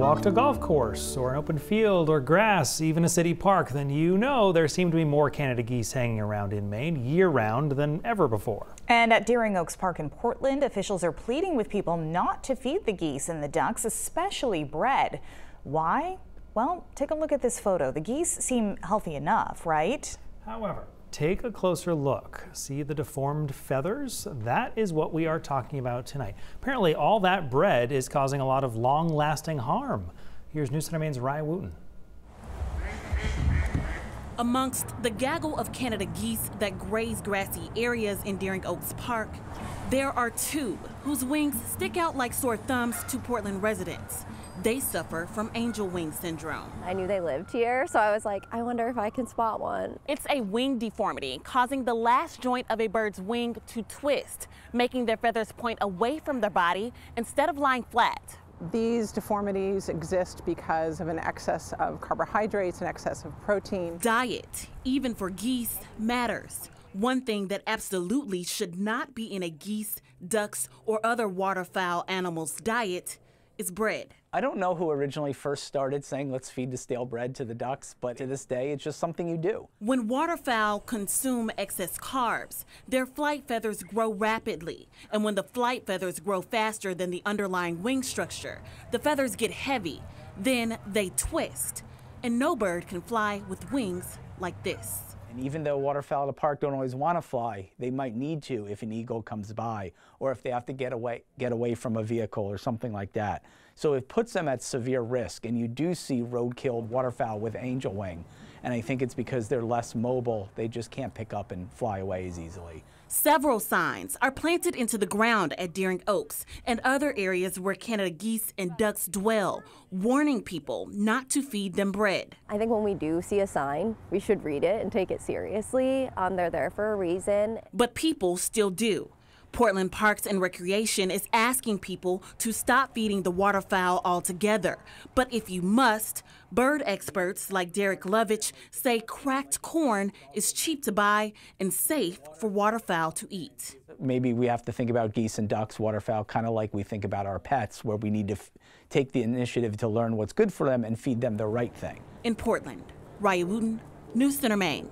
walked a golf course or an open field or grass, even a city park, then you know there seem to be more Canada geese hanging around in Maine year-round than ever before. And at Deering Oaks Park in Portland, officials are pleading with people not to feed the geese and the ducks, especially bread. Why? Well, take a look at this photo. The geese seem healthy enough, right? However, Take a closer look. See the deformed feathers? That is what we are talking about tonight. Apparently, all that bread is causing a lot of long lasting harm. Here's News Center Maine's Rye Wooten. Amongst the gaggle of Canada geese that graze grassy areas in Deering Oaks Park, there are two whose wings stick out like sore thumbs to Portland residents. They suffer from angel wing syndrome. I knew they lived here, so I was like, I wonder if I can spot one. It's a wing deformity, causing the last joint of a bird's wing to twist, making their feathers point away from their body instead of lying flat. These deformities exist because of an excess of carbohydrates, an excess of protein. Diet, even for geese, matters. One thing that absolutely should not be in a geese, ducks, or other waterfowl animal's diet is bread. I don't know who originally first started saying let's feed the stale bread to the ducks, but to this day it's just something you do. When waterfowl consume excess carbs, their flight feathers grow rapidly. And when the flight feathers grow faster than the underlying wing structure, the feathers get heavy. Then they twist. And no bird can fly with wings like this. And even though waterfowl at the park don't always want to fly, they might need to if an eagle comes by or if they have to get away, get away from a vehicle or something like that. So it puts them at severe risk, and you do see road-killed waterfowl with angel wing. And I think it's because they're less mobile. They just can't pick up and fly away as easily. Several signs are planted into the ground at Deering Oaks and other areas where Canada geese and ducks dwell, warning people not to feed them bread. I think when we do see a sign, we should read it and take it seriously. Um, they're there for a reason. But people still do. Portland Parks and Recreation is asking people to stop feeding the waterfowl altogether. But if you must, bird experts like Derek Lovitch say cracked corn is cheap to buy and safe for waterfowl to eat. Maybe we have to think about geese and ducks, waterfowl, kind of like we think about our pets, where we need to take the initiative to learn what's good for them and feed them the right thing. In Portland, Raya Wooten, News Center, Maine.